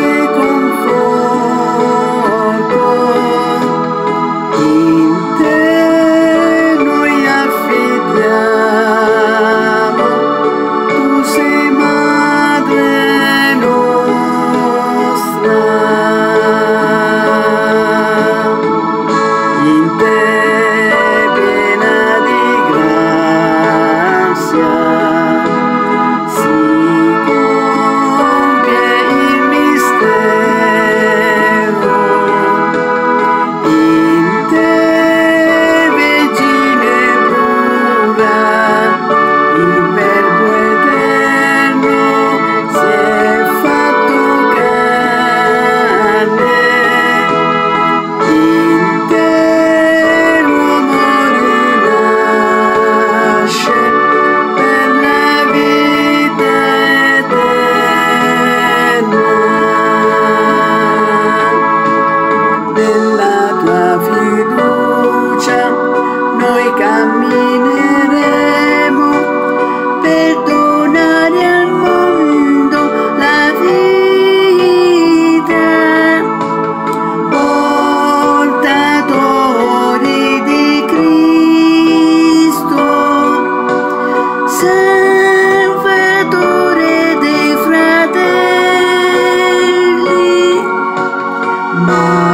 结果。my